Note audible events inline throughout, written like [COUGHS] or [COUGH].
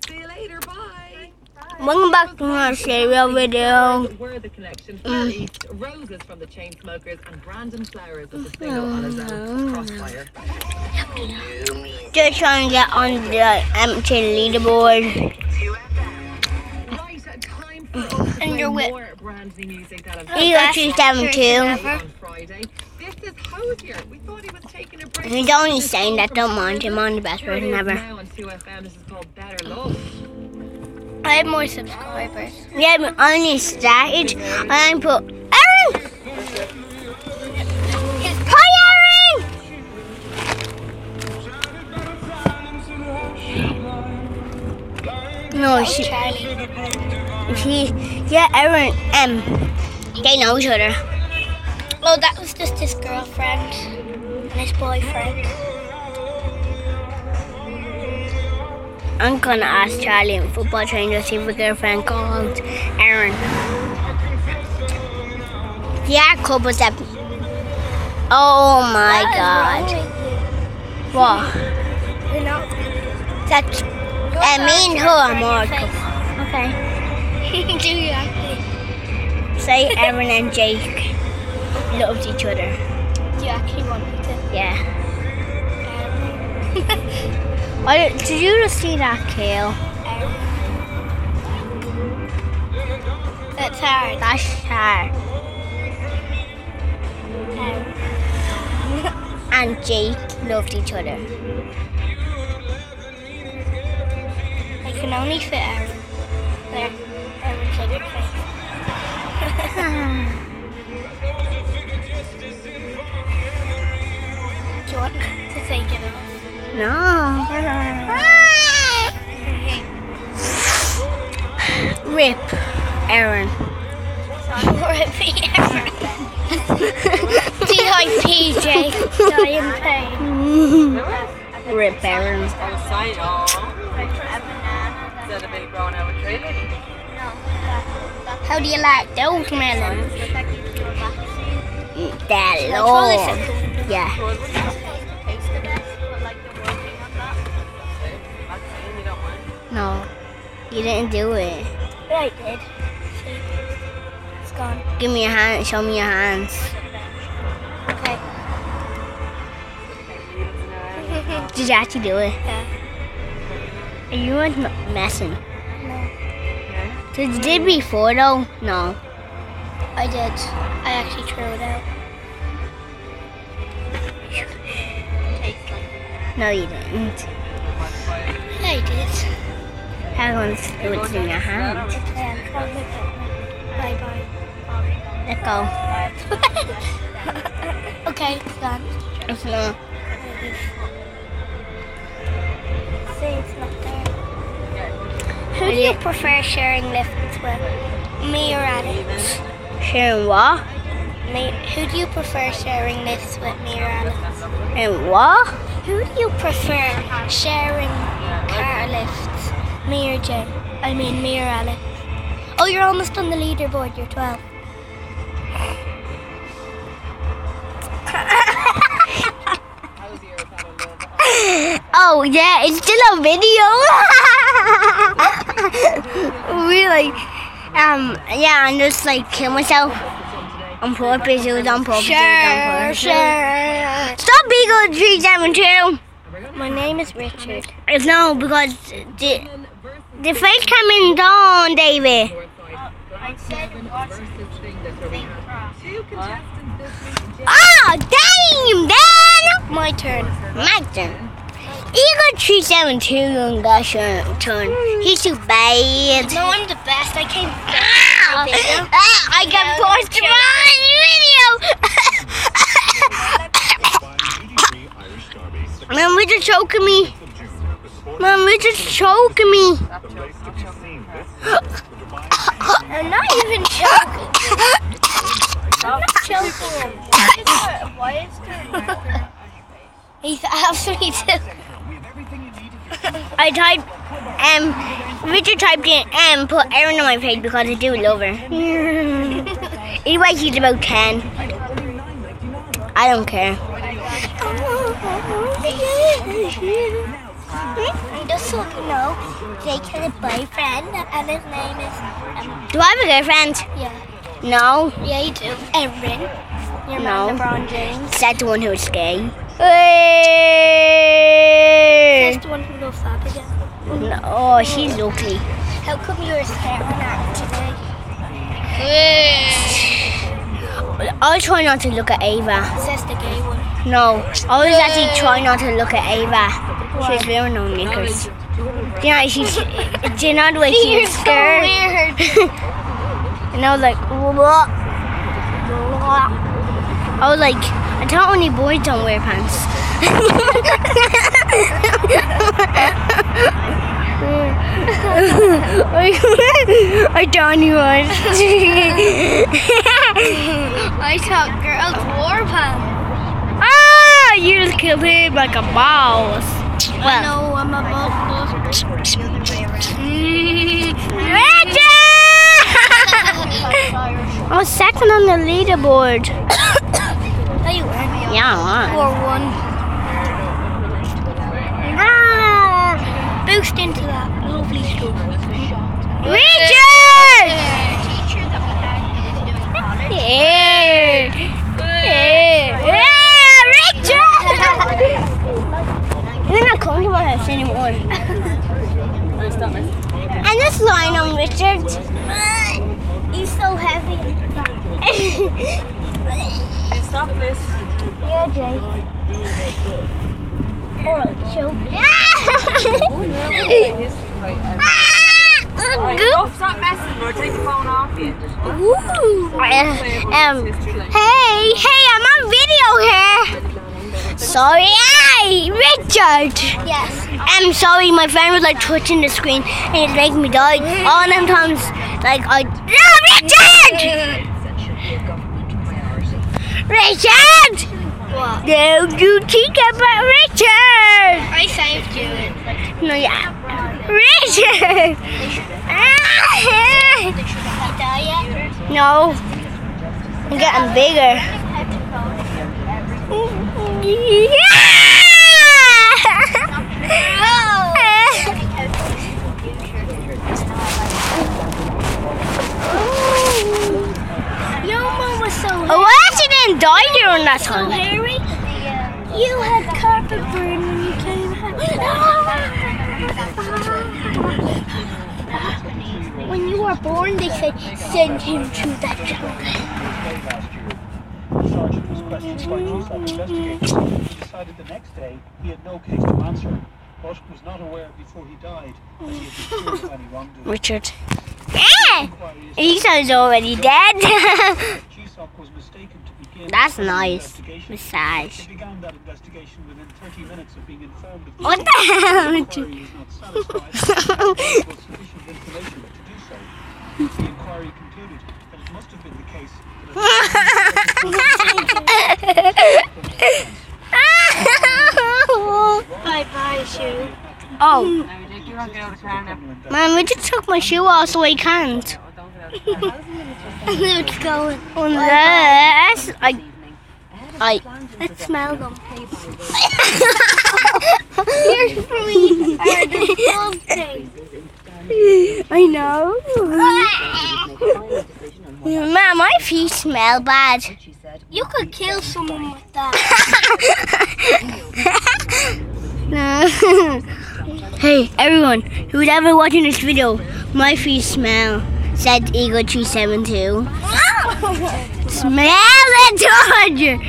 See you later. Bye. Welcome back to my serial video. Where the connection mm. roses from the Chainsmokers and Brandon Flowers of the mm-hmm. single mm. crossfire. Just trying to get on the um, empty leaderboard. And you're with. He's actually 7 2. Crozier. I think I only saying that. Don't mind him. I'm the best person ever. I have more subscribers. Yeah, but only started. And I put Aaron. Hi, Aaron. No, she. She. Yeah, Aaron. Um, they know each other. Oh, that just his girlfriend and his boyfriend. I'm gonna ask Charlie in football training to see if a girlfriend called Aaron. Yeah, couples that. Oh my god. What? You know, That's. I mean, who are more couple. Okay. [LAUGHS] do you actually? Say Aaron and Jake loved each other. Do you actually want to? Yeah. Um. [LAUGHS] I, did you just see that, Kale? Um. That's hard. That's hard. Um. [LAUGHS] And Jake loved each other. I can only fit Aaron. There. Like your face. Want to take it off? No. [LAUGHS] Rip, Aaron. R.I.P. Aaron. D.I.P. Die in pain. Rip, Aaron. Outside. Is that a big brown out trailer? How do you like those melons? That Let's roll this Lord. in. Yeah. No. You didn't do it. Yeah, I did. See? It's gone. Give me your hand. Show me your hands. Okay. [LAUGHS] Did you actually do it? Yeah. You weren't messing. No. Did you did before though? No. I did. I actually threw it out. No, you didn't. I did. How long do it in your hand? Yeah, I'm trying to look at. Bye Let go. [LAUGHS] okay, it's done. It's not. See, it's not there. Who do you prefer sharing lifts with? Me or Alex? Sharing what? Me. Who do you prefer sharing lifts with? Me or Alex? And what? Who do you prefer sharing car lifts? Me or Jay? I mean, me or Alex? Oh, you're almost on the leaderboard. You're 12. Hozier is had a love. Oh yeah, it's still a video. [LAUGHS] really? Um. Yeah, I'm just like kill myself on purpose. It was on purpose. was on purpose. sure. Stop being seven two. My name is Richard. It's no because the the face coming down, David. Seven versus thing that's where we have two contestants this week. Ah, damn, Dan. My turn. My turn. You got three seven two on gosh turn. He's too bad. No, I'm the best. I came. [LAUGHS] Ah, video. I got Yeah, forced [LAUGHS] to run video. Mom, Richard's choking me. Mom, Richard's choking me. I'm not even joking. I'm not joking. Why is there? He's absolutely. [LAUGHS] I typed, um, Richard typed in, um, put Aaron on my page because I do love her. anyway, he's about 10. I don't care. [LAUGHS] Suck. No, Jake has a boyfriend, and his name is um, Do I have a girlfriend? yeah, No. yeah, you do. Erin. Your No. man, LeBron James. Is that the one who's gay? That's the one who loves that again. No, oh, she's ugly. How come you were staring at today? [SIGHS] I'll try not to look at Ava. Says the gay one. No, I was actually trying not to look at Ava. She's wearing no knickers. You know, she's, do you know the she's so scared? weird. [LAUGHS] And I was like, what? I was like, I thought only boys don't wear pants. I, [LAUGHS] I don't even. [LAUGHS] I thought girls wore pants. ah, you just killed him like a mouse. I Well, know I'm a boss. Richard! I was second on the leaderboard. [COUGHS] No, you weren't. Yeah, I Or one. Ah, Boost into that lovely stuff. Richard! Yeah. Yeah. Yeah, Richard! You're not coming to my house anymore. [LAUGHS] I'm just lying on Richard. [LAUGHS] He's so heavy. [LAUGHS] Stop this. Yeah, Jay. Oh, choke. Right, enough, stop messing or take the phone off you. um, hey, hey, I'm on video here. Sorry, hey, Richard. Yes. I'm sorry, my friend was like twitching the screen and it making me die. All them times, like I. No, Richard! Richard! What? No, you think about Richard! I saved you. No, yeah. Richard! Did you die yet? no. I'm getting bigger. [LAUGHS] Your [LAUGHS] mom was so oh, I actually didn't die during that so time. hairy. You had carpet burn when you came home. when you were born, they said send him to the jungle. The sergeant was questioned by GSOC investigators. He decided the next day he had no case to answer, but was not aware before he died that he had been of any wrongdoing. Richard. Yeah! Inquiry is He's already dead. that [LAUGHS] was mistaken to begin That's nice. Massage. They began that investigation within 30 minutes of being informed of the What the hell? Inquiry was not satisfied [LAUGHS] sufficient information to do so. The inquiry concluded that it must have been the case bye, [LAUGHS] shoe. oh, No, we you won't get out of the car now. man, Richard took my shoe off so he can't. Oh, don't get out of. Let's go. Unless I. I. Let's smell them. Feet are disgusting. I know. Man, my feet smell bad. You could kill someone with that. [LAUGHS] No. [LAUGHS] hey, everyone who's ever watching this video, my feet smell. Said Eagle 272. [LAUGHS] Smell it, George!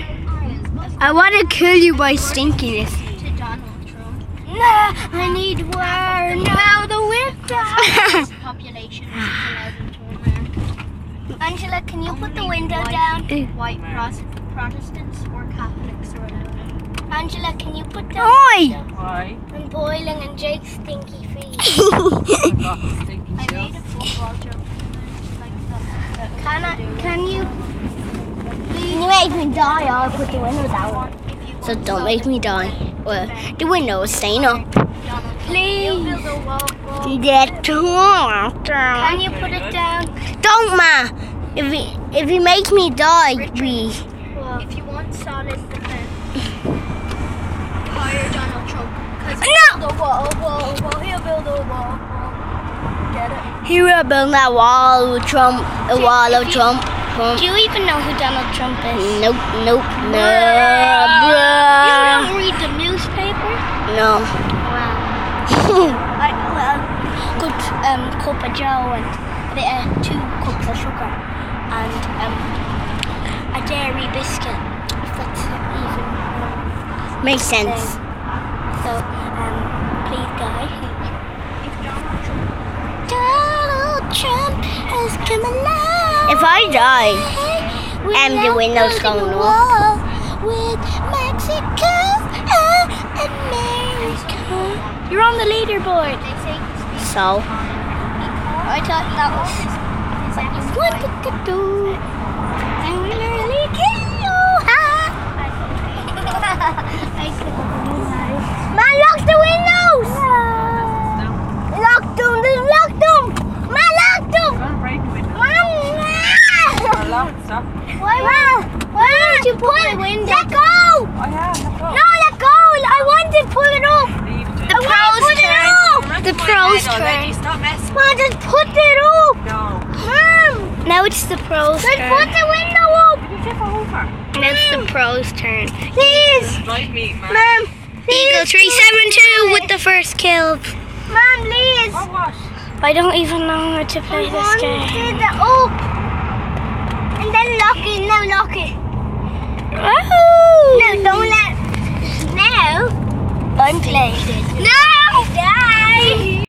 I want to kill you by stinkiness. to Donald Trump. Nah, I need word now the window. population is [LAUGHS] allowed into America. Angela, can you put the window down? White Protestants or Catholics or allowed. Angela, can you put down? Oi! why? I'm boiling and Jake's stinky feet. [LAUGHS] Got stinky I made a football joke. Can I? Can you? Can you make me die? I'll put the window down. So don't make me die. Well, the window is staying up. Please. Get Can you put it down? Don't, ma. If he if he makes me die, we. If you want solid defense, hire Donald Trump because No! The wall, wall, wall. He'll build a wall. Get it? He will build that wall of Trump, a wall of Trump. Trump. Do you even know who Donald Trump is? Nope, nope, no, You bruh. don't read the newspaper? No. Wow. [LAUGHS] I, well, good um, cup of Joe and a bit of two cups of sugar and um, a dairy biscuit. If that's even. Um, Makes sense. So, um, please, guy. Donald Trump has come alive. If I die, We and the windows going off. with Mexico and America. You're on the leaderboard. so I thought that was what you wanted [LAUGHS] to do. I really kill you. I Man, lock the windows! Lock them, just lock them! Man, lock them! Don't break the window. Man! Lock, stop. Why, why did you pull it? Let go! I have. Let go. No, let go! I want to pull it up! Leave it. I want to put it up! The pros Already. turn. Stop messing. Man, just put it up! No. Mom! Now it's the pros Just turn. put the window up! Did you tip over? Now it's the pros turn. Please! Drive me, man. Mom! Eagle three seven two with the first kill. Mom, please! Or what? I don't even know how to I play this want game. it up! Oh. And then lock it, now lock it. Oh! No, don't let. Now. I'm playing. No! Die!